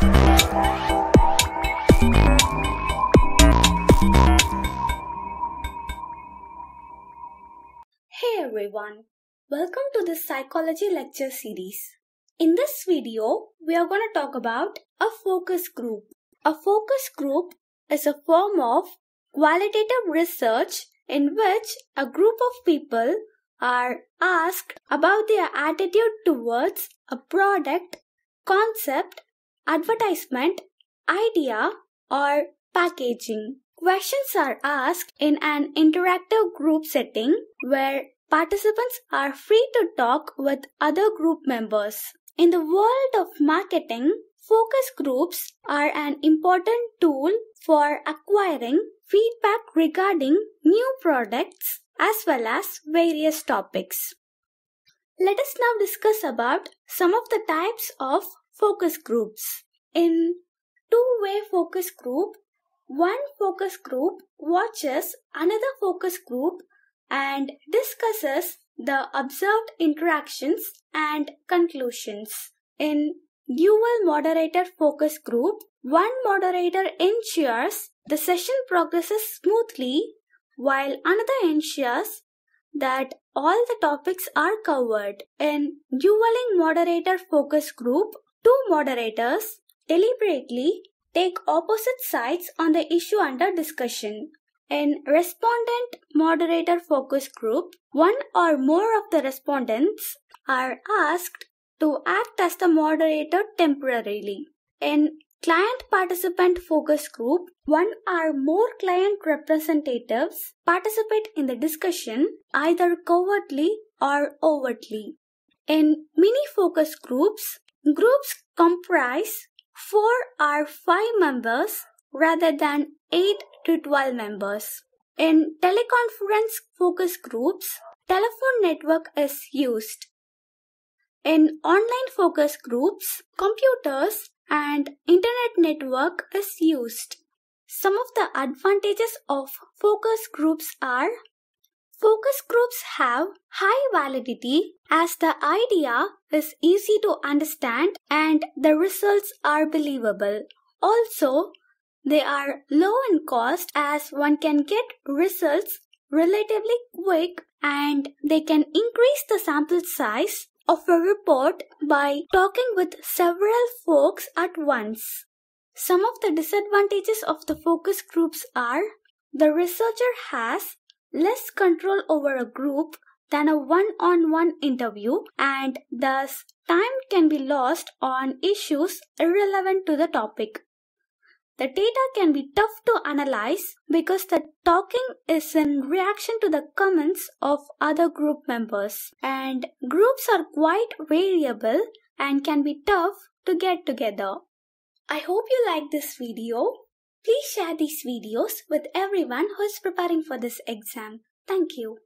Hey everyone, welcome to this psychology lecture series. In this video, we are going to talk about a focus group. A focus group is a form of qualitative research in which a group of people are asked about their attitude towards a product, concept, advertisement, idea, or packaging. Questions are asked in an interactive group setting where participants are free to talk with other group members. In the world of marketing, focus groups are an important tool for acquiring feedback regarding new products as well as various topics. Let us now discuss about some of the types of focus groups. In two-way focus group, one focus group watches another focus group and discusses the observed interactions and conclusions. In dual moderator focus group, one moderator ensures the session progresses smoothly while another ensures that all the topics are covered. In dueling moderator focus group, two moderators deliberately take opposite sides on the issue under discussion. In respondent moderator focus group, one or more of the respondents are asked to act as the moderator temporarily. In client participant focus group, one or more client representatives participate in the discussion either covertly or overtly. In mini focus groups, groups comprise 4 or 5 members rather than 8 to 12 members. In teleconference focus groups, telephone network is used. In online focus groups, computers and internet network is used. Some of the advantages of focus groups are Focus groups have high validity as the idea is easy to understand and the results are believable. Also, they are low in cost as one can get results relatively quick and they can increase the sample size of a report by talking with several folks at once. Some of the disadvantages of the focus groups are the researcher has less control over a group than a one-on-one interview and thus time can be lost on issues irrelevant to the topic. The data can be tough to analyze because the talking is in reaction to the comments of other group members and groups are quite variable and can be tough to get together. I hope you like this video. Please share these videos with everyone who is preparing for this exam. Thank you.